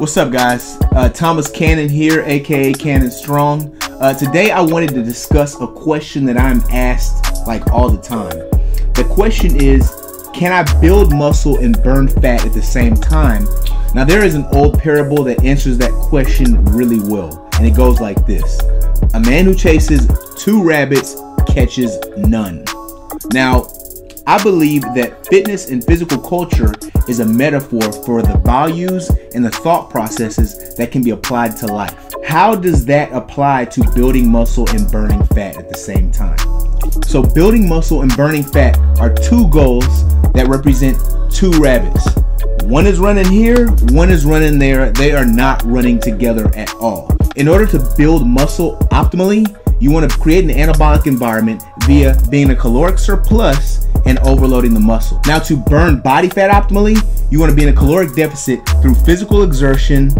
What's up, guys? Uh, Thomas Cannon here, aka Cannon Strong. Uh, today, I wanted to discuss a question that I'm asked like all the time. The question is Can I build muscle and burn fat at the same time? Now, there is an old parable that answers that question really well, and it goes like this A man who chases two rabbits catches none. Now, I believe that fitness and physical culture is a metaphor for the values and the thought processes that can be applied to life. How does that apply to building muscle and burning fat at the same time? So, building muscle and burning fat are two goals that represent two rabbits. One is running here, one is running there. They are not running together at all. In order to build muscle optimally, you want to create an anabolic environment via being a caloric surplus and overloading the muscle. Now, to burn body fat optimally, you want to be in a caloric deficit through physical exertion,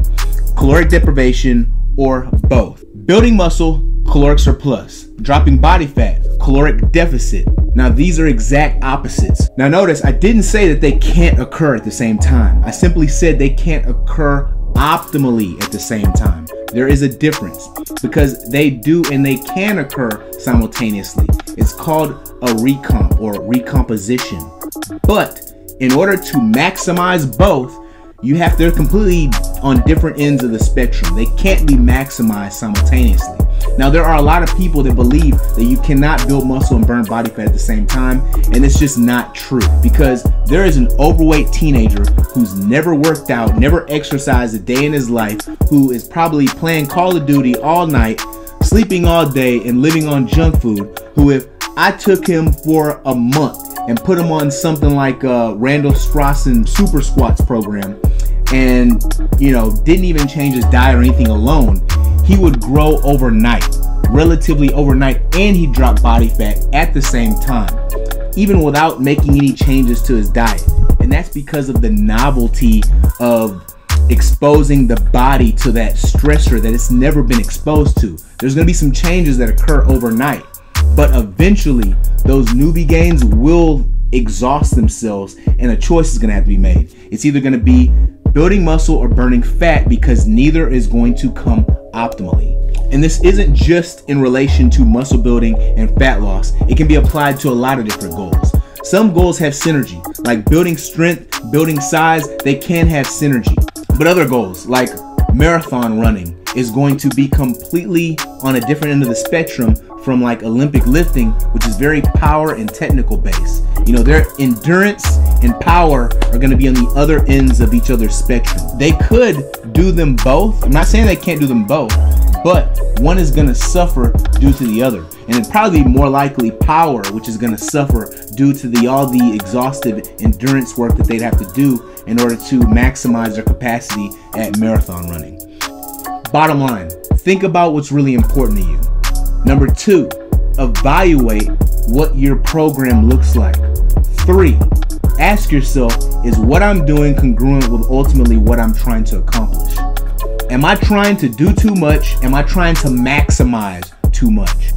caloric deprivation, or both. Building muscle, caloric surplus. Dropping body fat, caloric deficit. Now, these are exact opposites. Now, notice I didn't say that they can't occur at the same time. I simply said they can't occur optimally at the same time. There is a difference because they do and they can occur simultaneously. It's called a recomp or recomposition. But in order to maximize both, you have they're completely on different ends of the spectrum. They can't be maximized simultaneously. Now, there are a lot of people that believe that you cannot build muscle and burn body fat at the same time, and it's just not true because there is an overweight teenager who's never worked out, never exercised a day in his life, who is probably playing Call of Duty all night, sleeping all day, and living on junk food. Who, if I took him for a month and put him on something like Randall Strossen Super Squats program, and you know didn't even change his diet or anything alone, he would grow overnight, relatively overnight, and he dropped body fat at the same time, even without making any changes to his diet. And that's because of the novelty of exposing the body to that stressor that it's never been exposed to. There's gonna be some changes that occur overnight, but eventually those newbie gains will exhaust themselves and a choice is gonna have to be made. It's either gonna be building muscle or burning fat because neither is going to come optimally. And this isn't just in relation to muscle building and fat loss, it can be applied to a lot of different goals. Some goals have synergy, like building strength, building size, they can have synergy. But other goals, like marathon running, is going to be completely on a different end of the spectrum from like Olympic lifting, which is very power and technical based. You know, their endurance and power are going to be on the other ends of each other's spectrum. They could do them both. I'm not saying they can't do them both, but one is going to suffer due to the other. And it's probably more likely power, which is going to suffer due to the all the exhaustive endurance work that they'd have to do in order to maximize their capacity at marathon running. Bottom line, think about what's really important to you. Number two, evaluate what your program looks like. Three, ask yourself is what I'm doing congruent with ultimately what I'm trying to accomplish? Am I trying to do too much? Am I trying to maximize too much?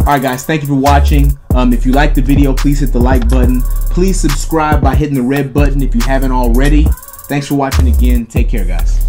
All right, guys, thank you for watching. Um, if you like the video, please hit the like button. Please subscribe by hitting the red button if you haven't already. Thanks for watching again. Take care, guys.